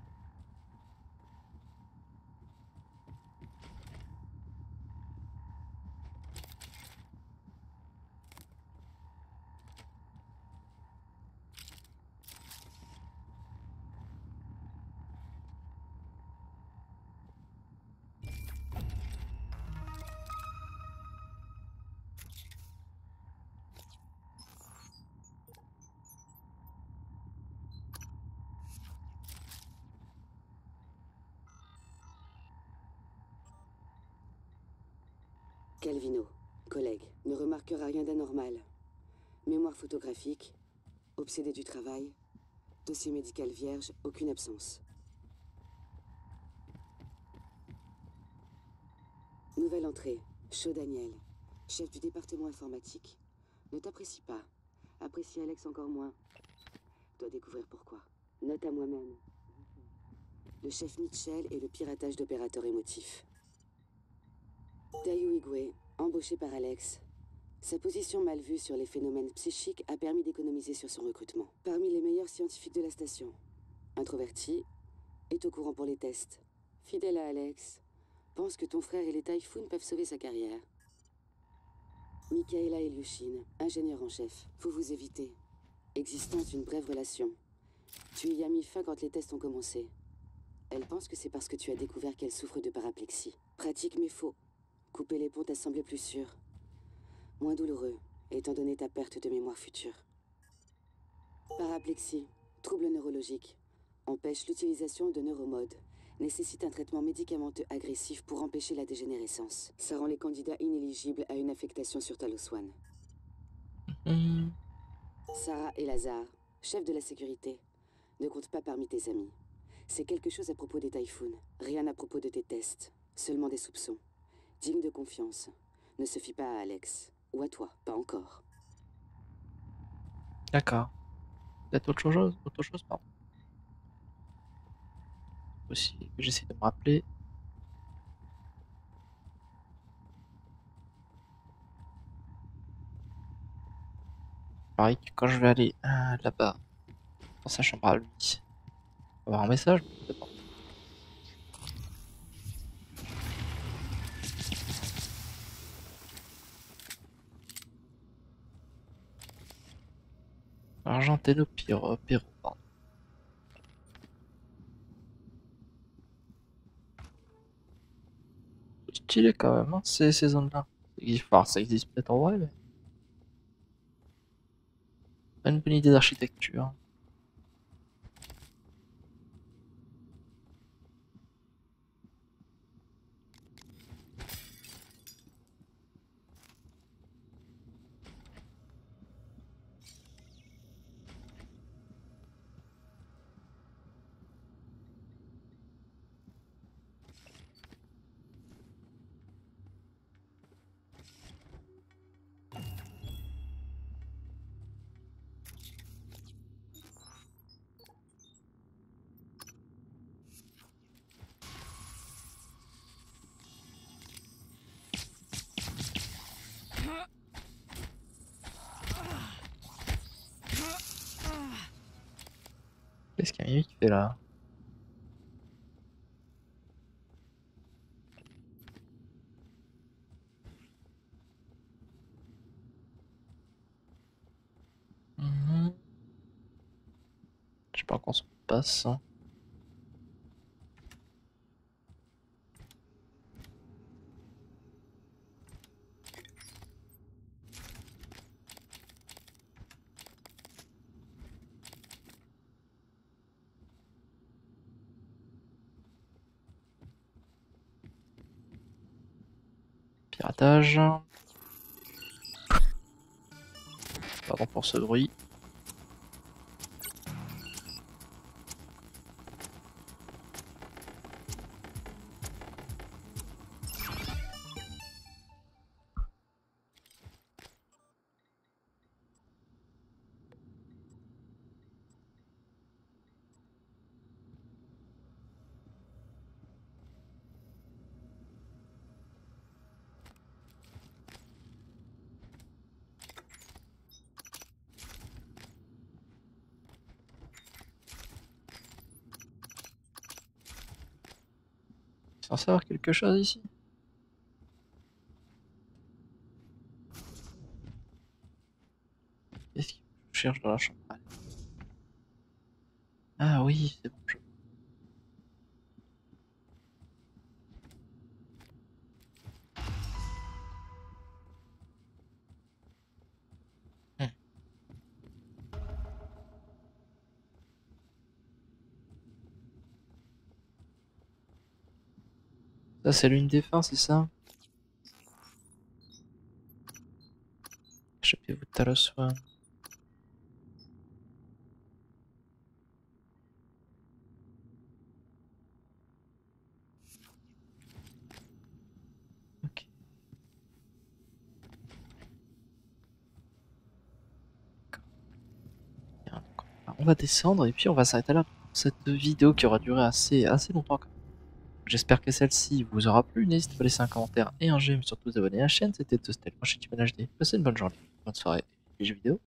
Obsédé du travail, dossier médical vierge, aucune absence. Nouvelle entrée, Shaw Daniel, chef du département informatique. Ne t'apprécie pas, apprécie Alex encore moins. Dois découvrir pourquoi. Note à moi-même. Le chef Mitchell et le piratage d'opérateurs émotifs. Tayu Igwe, embauché par Alex. Sa position mal vue sur les phénomènes psychiques a permis d'économiser sur son recrutement. Parmi les meilleurs scientifiques de la station. Introverti, est au courant pour les tests. Fidèle à Alex, pense que ton frère et les Typhoon peuvent sauver sa carrière. Michaela Ilyushin, ingénieur en chef. Faut vous éviter. Existence d'une brève relation. Tu y as mis fin quand les tests ont commencé. Elle pense que c'est parce que tu as découvert qu'elle souffre de paraplexie. Pratique mais faux. Couper les ponts t'a semblé plus sûr. Moins douloureux, étant donné ta perte de mémoire future. Paraplexie, trouble neurologique, empêche l'utilisation de neuromodes, nécessite un traitement médicamenteux agressif pour empêcher la dégénérescence. Ça rend les candidats inéligibles à une affectation sur Talos One. Hmm. Sarah et Lazare, chef de la sécurité, ne comptent pas parmi tes amis. C'est quelque chose à propos des Typhoons. Rien à propos de tes tests. Seulement des soupçons. Digne de confiance. Ne se fie pas à Alex. Ou à toi, pas encore. D'accord. Peut-être autre chose, autre chose, pardon. Aussi, j'essaie de me rappeler. Pareil que quand je vais aller euh, là-bas, dans sa chambre à lui, avoir un message. Pas. Argentello Piro, Piro. Stylé quand même, hein, ces, ces zones-là. Ça existe peut-être en vrai, mais. Pas une bonne idée d'architecture. A Mimi qui fait là Mhm. Je sais pas quand ça passe. hein. Pardon pour ce bruit. Quelque chose ici. Qu'est-ce qu'il cherche dans la chambre? Ah oui, c'est bon. C'est l'une des fins, c'est ça Échappez-vous de Taloswan. Ok. On va descendre et puis on va s'arrêter là pour cette vidéo qui aura duré assez, assez longtemps. J'espère que celle-ci vous aura plu. N'hésitez pas à laisser un commentaire et un j'aime, surtout vous abonner à la chaîne. C'était Tostel. Moi, je suis HD. Passez une bonne journée, bonne soirée et jeux vidéo.